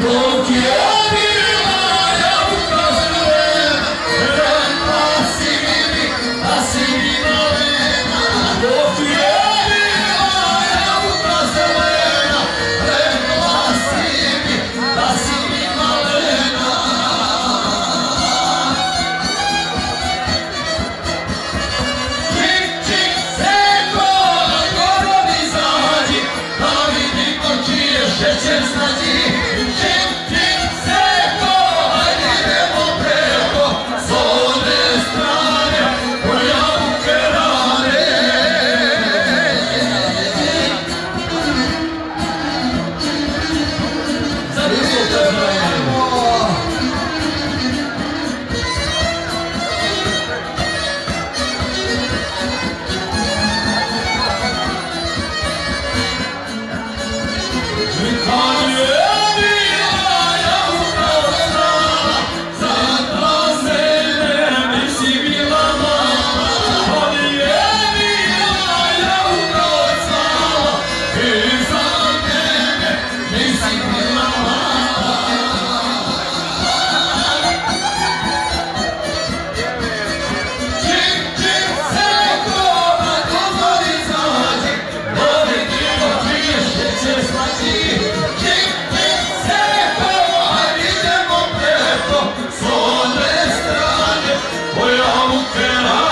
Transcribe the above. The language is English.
Go can I?